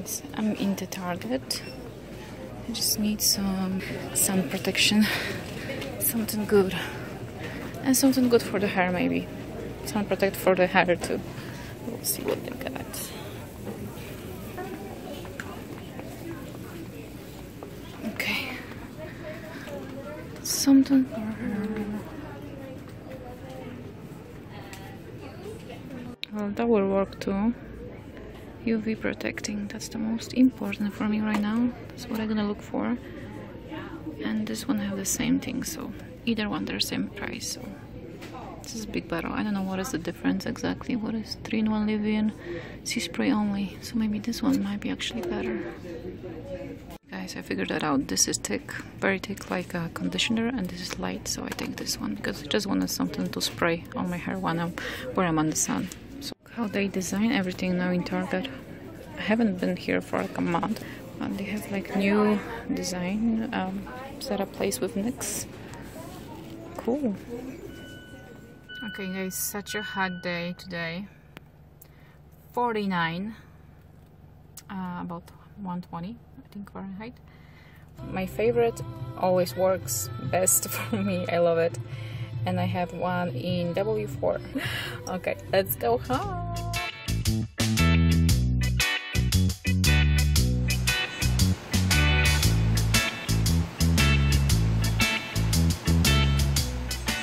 guys, I'm in the Target. I just need some sun protection, something good, and something good for the hair maybe. Sun protect for the hair too. We'll see what they got. Okay, something for her. Well, that will work too. UV protecting, that's the most important for me right now. That's what I'm gonna look for. And this one have the same thing, so either one they're same price. So this is big bottle. I don't know what is the difference exactly. What is 3-in-1 Livian sea spray only? So maybe this one might be actually better. Guys, I figured that out. This is thick, very thick like a conditioner and this is light. So I think this one because I just wanted something to spray on my hair when I'm, where I'm on the sun how they design everything now in Target. I haven't been here for like a month, but they have like new design um, set up place with NYX. Cool. Okay guys, such a hot day today. 49, uh, about 120 I think Fahrenheit. My favorite always works best for me, I love it and I have one in W4. okay, let's go home.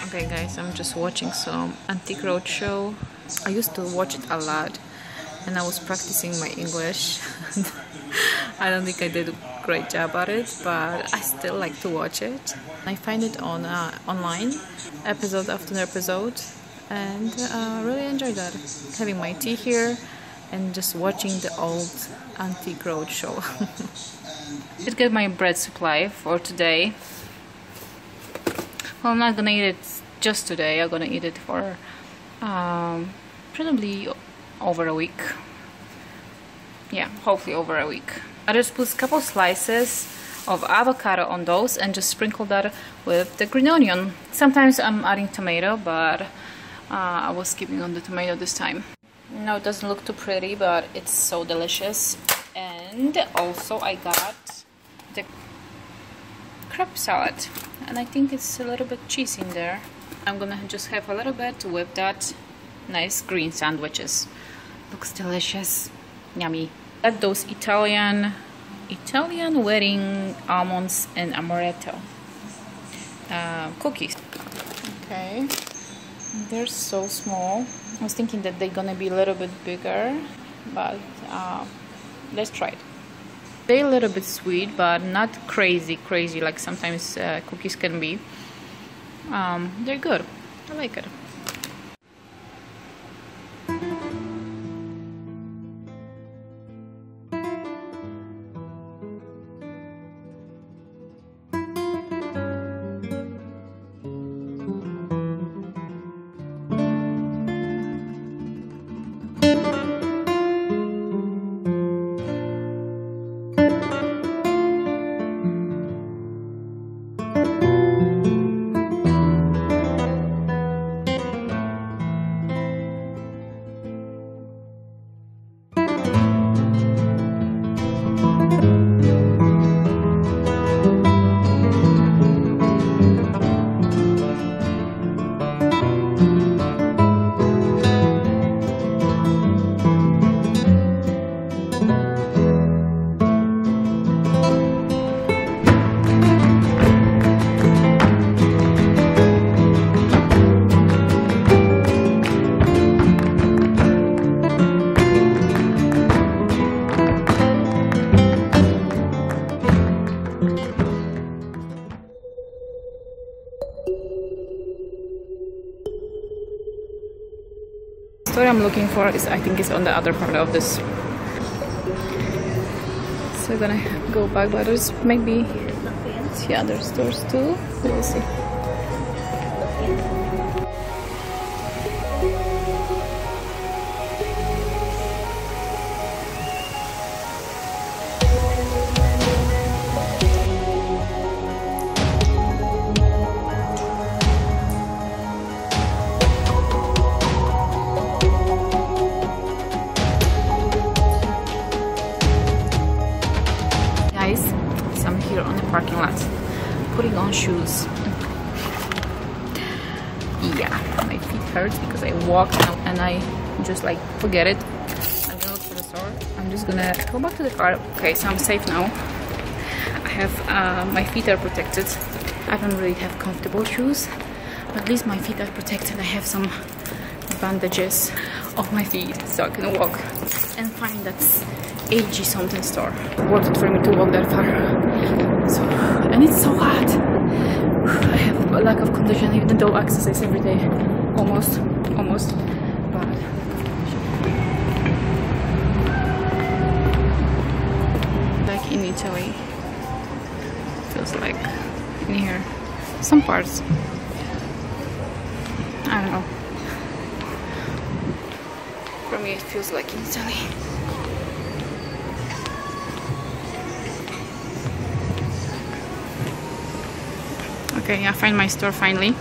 Okay guys, I'm just watching some Antique Roadshow. I used to watch it a lot and I was practicing my English. I don't think I did a great job at it, but I still like to watch it. I find it on uh, online, episode after episode, and uh, really enjoy that. Having my tea here and just watching the old antique road show. Did get my bread supply for today. Well, I'm not gonna eat it just today. I'm gonna eat it for um, probably over a week. Yeah, hopefully over a week. I just put a couple slices of avocado on those and just sprinkle that with the green onion. Sometimes I'm adding tomato, but uh, I was skipping on the tomato this time. No, it doesn't look too pretty, but it's so delicious. And also I got the crab salad. And I think it's a little bit cheese in there. I'm gonna just have a little bit with that nice green sandwiches. Looks delicious. Yummy. Got those Italian Italian wedding almonds and amaretto uh, cookies. Okay, they're so small. I was thinking that they're gonna be a little bit bigger, but uh, let's try it. They're a little bit sweet, but not crazy, crazy like sometimes uh, cookies can be. Um, they're good. I like it. What I'm looking for is I think it's on the other part of this. So I'm gonna go back, but there's maybe see other stores too. We'll see. shoes. yeah, my feet hurt because I walked and I just like forget it. I'm gonna look for the store. I'm just gonna go back to the car. Okay, so I'm safe now. I have uh, my feet are protected. I don't really have comfortable shoes, but at least my feet are protected. I have some bandages of my feet so I can walk and find that AG something store. Worth it for me to walk that far. So, and it's so hot. Lack of condition even though I exercise every day. Almost, almost. But like in Italy. Feels like in here. Some parts. I don't know. For me it feels like in Italy. Okay, I find my store finally.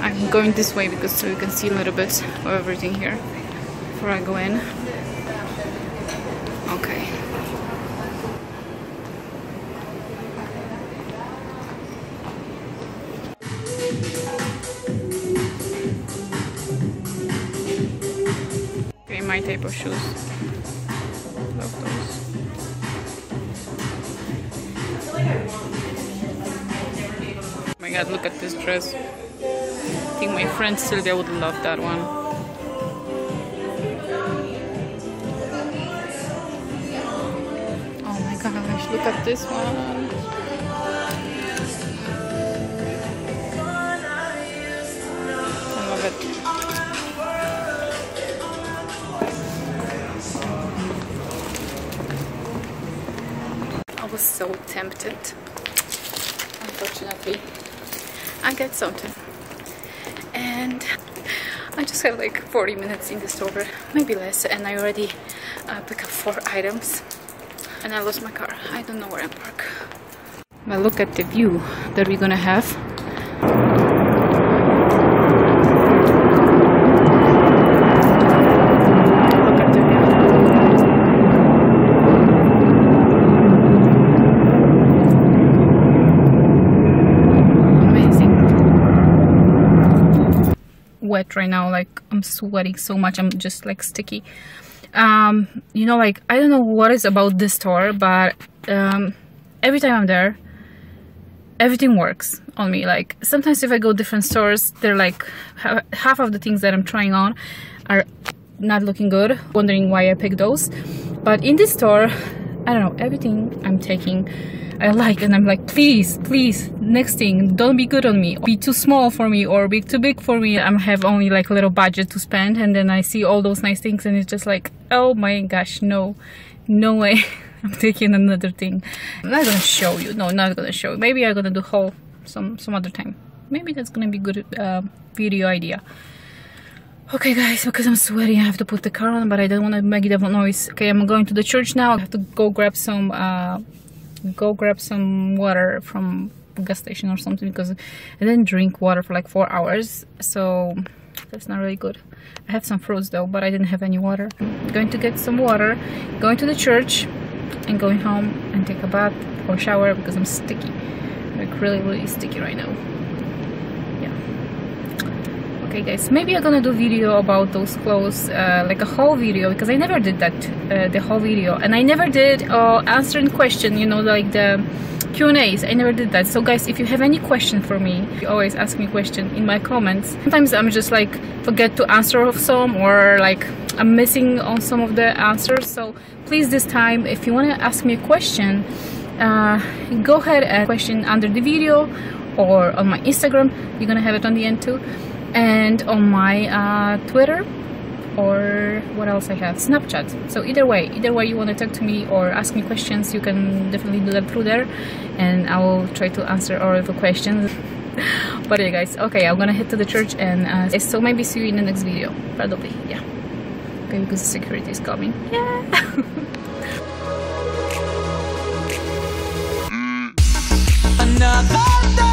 I'm going this way because so you can see a little bit of everything here before I go in. Okay. Okay, my type of shoes. My god, look at this dress. I think my friend Sylvia would love that one. Oh my gosh, look at this one. I love it. I was so tempted. Unfortunately, I got something. And I just have like 40 minutes in the store, maybe less, and I already uh, picked up four items. And I lost my car. I don't know where I park. But look at the view that we're gonna have. Look at the view. amazing right now like i'm sweating so much i'm just like sticky. Um you know like i don't know what is about this store but um every time i'm there everything works on me. Like sometimes if i go different stores they're like half of the things that i'm trying on are not looking good wondering why i picked those. But in this store i don't know everything i'm taking i like and i'm like please please next thing don't be good on me. Be too small for me or be too big for me. I have only like a little budget to spend and then i see all those nice things and it's just like oh my gosh no no way i'm taking another thing. I'm not gonna show you no not gonna show you. Maybe i'm gonna do haul some some other time. Maybe that's gonna be good uh, video idea Okay guys, because I'm sweaty, I have to put the car on, but I don't want to make that noise. Okay, I'm going to the church now. I have to go grab some, uh, go grab some water from gas station or something because I didn't drink water for like four hours, so that's not really good. I have some fruits though, but I didn't have any water. I'm going to get some water, going to the church, and going home and take a bath or shower because I'm sticky, like really, really sticky right now. Okay guys maybe i'm gonna do video about those clothes uh, like a whole video because i never did that uh, the whole video and i never did uh, answering question you know like the Q and A's. I never did that. So guys, if you have any question for me, you always ask me question in my comments. Sometimes I'm just like forget to answer of some or like I'm missing on some of the answers. So please this time, if you want to ask me a question, uh, go ahead and question under the video or on my Instagram. You're gonna have it on the end too and on my uh, Twitter or what else I have? Snapchat. So either way either way you want to talk to me or ask me questions you can definitely do that through there. And I will try to answer all of the questions. But yeah guys okay I'm gonna head to the church and uh, so maybe see you in the next video. Probably yeah. Okay because the security is coming. Yeah